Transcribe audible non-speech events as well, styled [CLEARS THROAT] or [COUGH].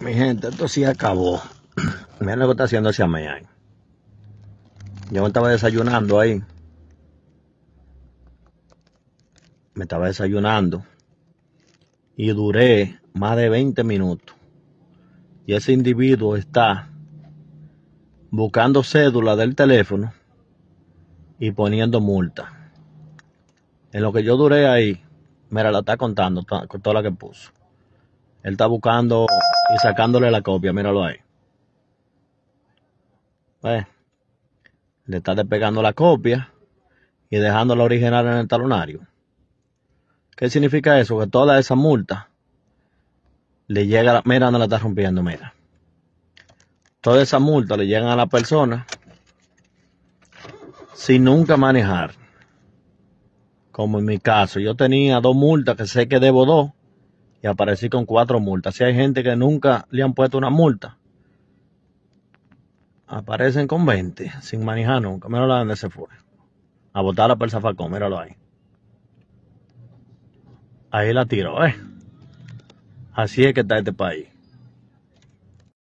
Mi gente, esto sí acabó. [CLEARS THROAT] Miren lo que está haciendo ese amén Yo me estaba desayunando ahí. Me estaba desayunando. Y duré más de 20 minutos. Y ese individuo está buscando cédula del teléfono y poniendo multa. En lo que yo duré ahí, mira, la está contando, con toda la que puso. Él está buscando y sacándole la copia, míralo ahí. Le está despegando la copia y dejando la original en el talonario. ¿Qué significa eso? Que toda esa multa le llega, la, mira, no la está rompiendo, mira. Toda esa multa le llegan a la persona sin nunca manejar. Como en mi caso, yo tenía dos multas que sé que debo dos y aparecí con cuatro multas. Si hay gente que nunca le han puesto una multa, aparecen con 20 sin manejar nunca. Míralo donde se fue. A botarla por el zafacón, míralo ahí. Ahí la tiró, ¿eh? Así es que está este país.